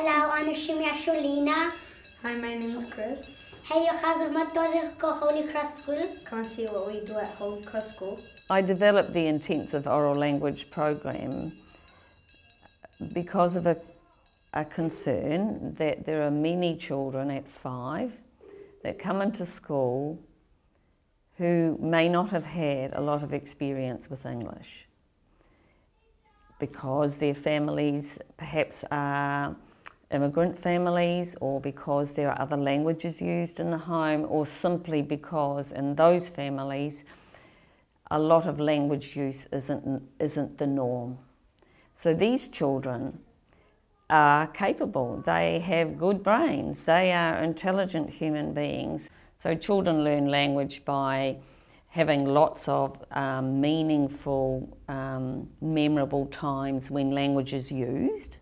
Hello, Anushim Yashulina. Hi, my name is Chris. Hey, what does it Holy Cross School? Can't see what we do at Holy Cross School. I developed the intensive oral language program because of a, a concern that there are many children at five that come into school who may not have had a lot of experience with English because their families perhaps are immigrant families or because there are other languages used in the home or simply because in those families a lot of language use isn't, isn't the norm. So these children are capable, they have good brains, they are intelligent human beings. So children learn language by having lots of um, meaningful, um, memorable times when language is used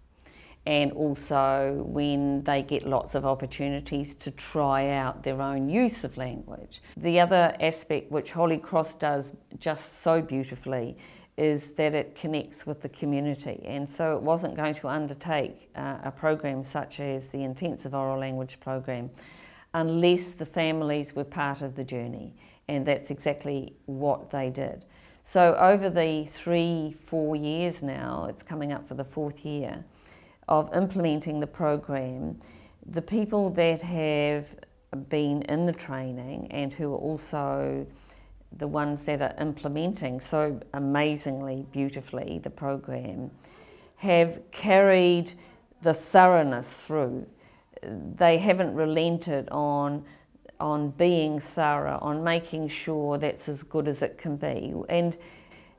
and also when they get lots of opportunities to try out their own use of language. The other aspect which Holy Cross does just so beautifully is that it connects with the community and so it wasn't going to undertake uh, a program such as the intensive oral language program unless the families were part of the journey and that's exactly what they did. So over the three, four years now, it's coming up for the fourth year, of implementing the program, the people that have been in the training and who are also the ones that are implementing so amazingly, beautifully the program, have carried the thoroughness through. They haven't relented on on being thorough, on making sure that's as good as it can be. And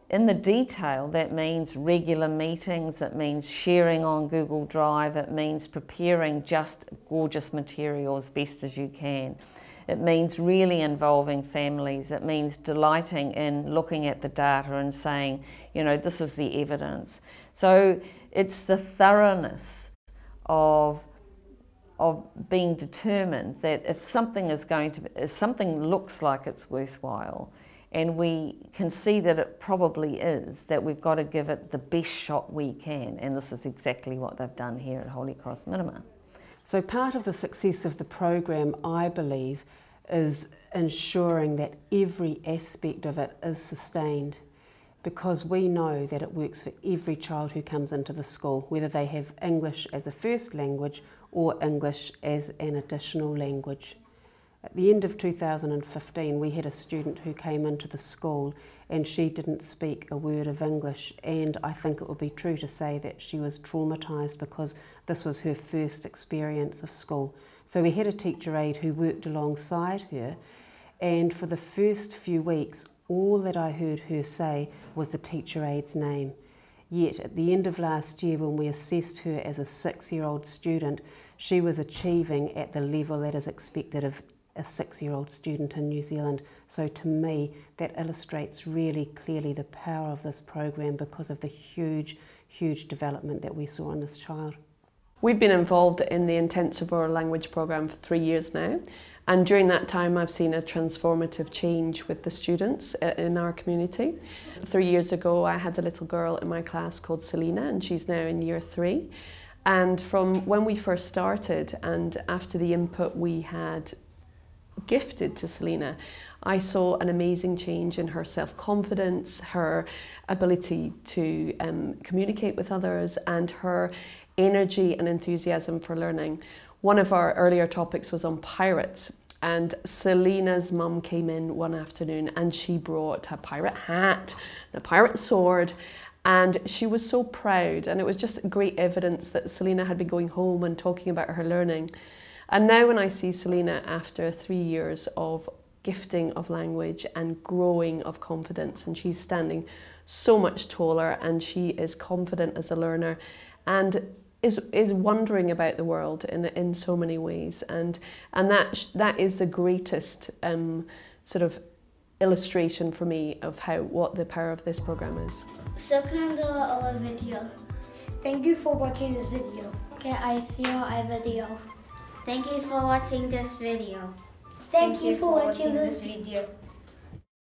in the detail, that means regular meetings, it means sharing on Google Drive, it means preparing just gorgeous material as best as you can. It means really involving families. It means delighting in looking at the data and saying, you know, this is the evidence. So it's the thoroughness of of being determined that if something is going to, if something looks like it's worthwhile, and we can see that it probably is, that we've got to give it the best shot we can. And this is exactly what they've done here at Holy Cross Miramar. So part of the success of the program, I believe, is ensuring that every aspect of it is sustained because we know that it works for every child who comes into the school, whether they have English as a first language or English as an additional language. At the end of 2015, we had a student who came into the school and she didn't speak a word of English. And I think it would be true to say that she was traumatised because this was her first experience of school. So we had a teacher aide who worked alongside her. And for the first few weeks, all that I heard her say was the teacher aide's name. Yet at the end of last year, when we assessed her as a six year old student, she was achieving at the level that is expected of a six-year-old student in New Zealand. So to me, that illustrates really clearly the power of this program because of the huge, huge development that we saw in this child. We've been involved in the intensive oral language program for three years now. And during that time, I've seen a transformative change with the students uh, in our community. Three years ago, I had a little girl in my class called Selena, and she's now in year three. And from when we first started, and after the input we had gifted to Selena, I saw an amazing change in her self-confidence, her ability to um, communicate with others and her energy and enthusiasm for learning. One of our earlier topics was on pirates and Selena's mum came in one afternoon and she brought a pirate hat, a pirate sword and she was so proud and it was just great evidence that Selena had been going home and talking about her learning. And now when I see Selena after three years of gifting of language and growing of confidence and she's standing so much taller and she is confident as a learner and is is wondering about the world in in so many ways and and that that is the greatest um, sort of illustration for me of how what the power of this program is. So can I do our video? Thank you for watching this video. Okay, I see your video. Thank you for watching this video. Thank, Thank you, you for watching, watching this video.